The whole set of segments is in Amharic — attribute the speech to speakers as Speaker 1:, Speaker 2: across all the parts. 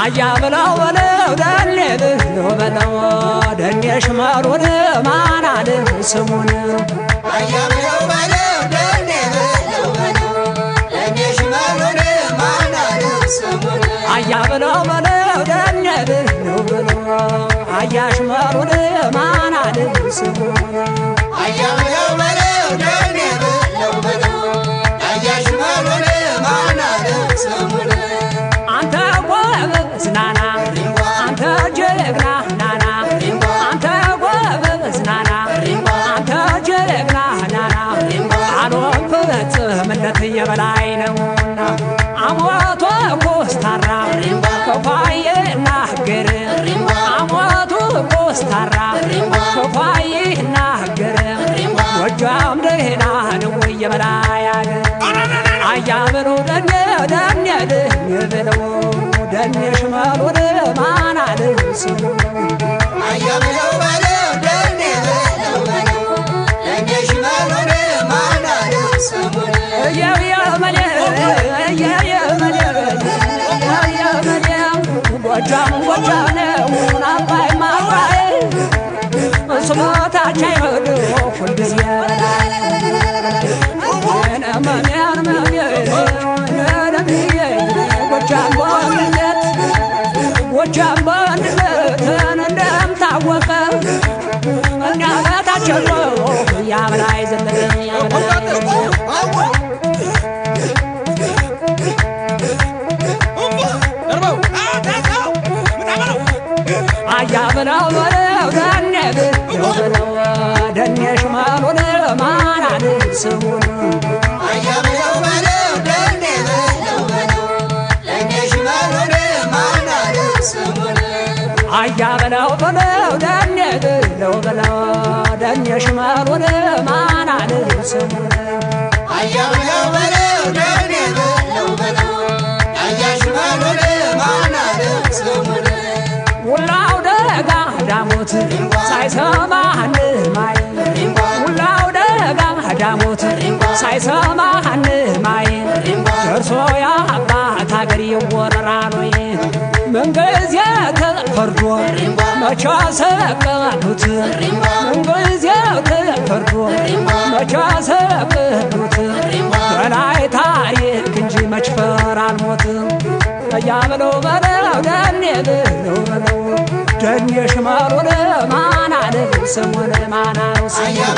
Speaker 1: አያ ብለው በለው ደኔ ብለው በለው ደኔ ሽመሩን ማናል ስሙን አያ በለው ደኔ ብለው በለው ሽመሩን ማናል ስሙን ጎበዝ ናና አንተ ጀግና ናና አንተ ጎበዝ ናና አንተ ጀግና ናና። አሎም ፍጽምነት የበላይ ነውና አሞቶ ጎጃም ጎጃም ነው አባይ ስሞታች አይሆን ሁልጊዜ ስሙን
Speaker 2: አያምነው በለው ደኔ በለው በለው ደኔ ሽመሉን ማናል ስሙን
Speaker 1: አያ ብለው በለው በለው
Speaker 2: አያምነው በለው በለው በለው አያ ሽመሉን ማናል ስሙን
Speaker 1: ውላው ደጋ ዳሞት ሳይሰማ ማይ ዳሞት ሳይሰማ ማይ ደርሶ የአባት ሀገር ይወረራሉ ምንጊዜ ተፈርዶ መቻ ሰቀሉት ምንጊዜ ተፈርዶ መቻ ሰቀሉት በላይ ታሪክ እንጂ መች ፈራል ሞት እያ ብለው በለው ደኔ ብለው በለው። ደኔ ማናል ስሙን ማናል ስሙን
Speaker 2: አያምነው በለው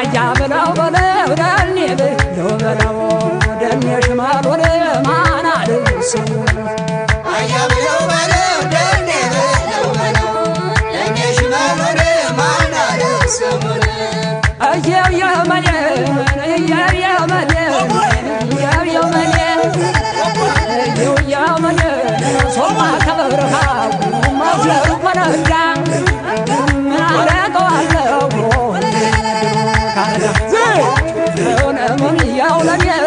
Speaker 2: አያበላው በለው
Speaker 1: ዳልኔ በለው በለው ደኔ ሽማል ወደ
Speaker 2: ማና ደርሱ አያበላው በለው ደኔ
Speaker 1: በለው በለው ደኔ ሽማል
Speaker 2: ወደ ማና ደርሱ አየው የመኔ አየው የመኔ አየው የመኔ
Speaker 1: አየው የመኔ ሶማ ከበብረካ ማዘሩ መነዳ ያውለኛል